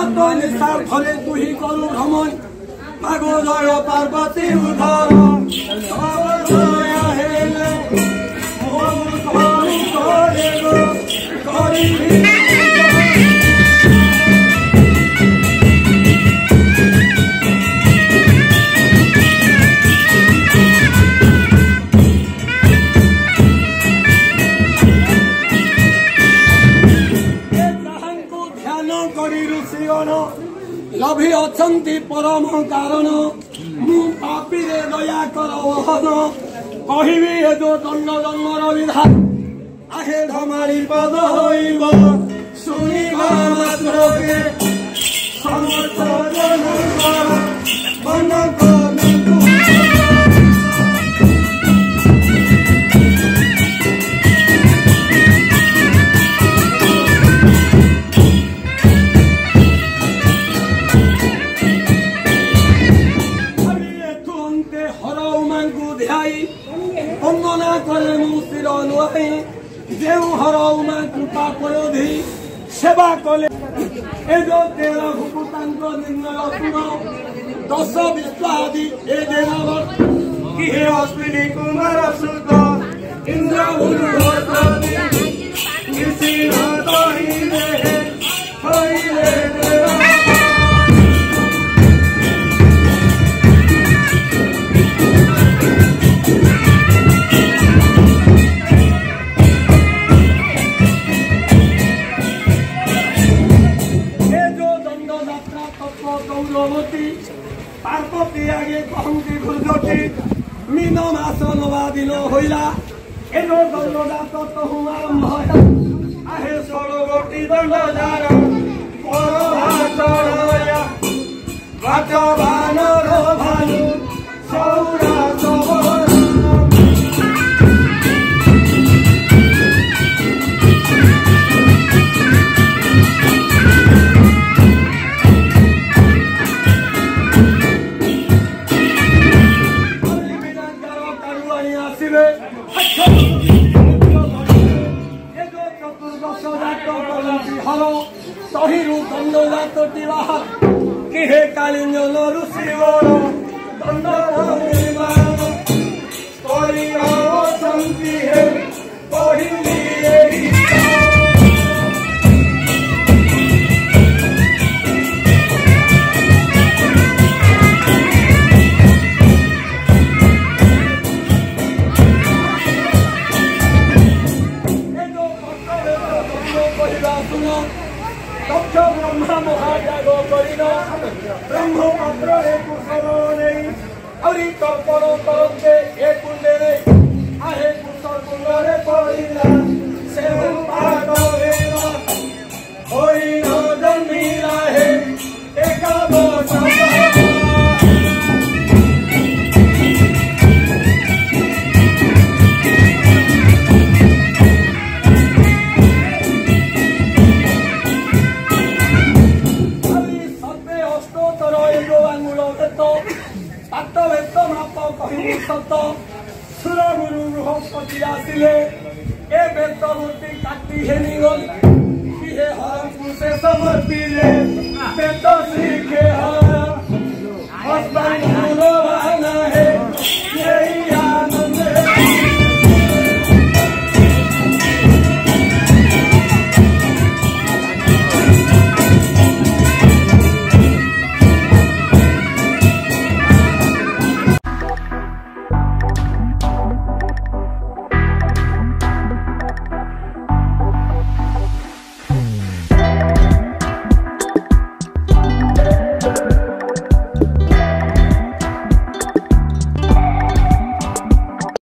আত্মনি স্বার্থরে তুই করু ভ্রমণ মাগজয় পার্বতী উদাহরণ କରନ୍ତି ପରମ କାରଣ ମୁଁ ପାପିରେ ଦୟାକର କର କହିବି ଏ ଯୋ ଦଣ୍ଡ ଜନ୍ମର ବିଧାନ ଆହେ ଢମାଳି ପଦ ହୋଇବ ଶୁଣିବ ମାତ୍ରକେ ସମସ୍ତ ଜନ ed otterò con tanto nel mio to sobie spadi ed è la volta che ho spedì con la rassulta in dravuno lo stradì che si va a togliere poi le ধন্যবাদিল হইলা এন দণ্ডদা তত হুমারম্ভ আহে সরগটি দণ্ডদার পর ভাতর বাচ বানর Bhanu Saura dondovato ti va che è caligno lo rusivoro dondovato ti va storia o santi è pohindi sentou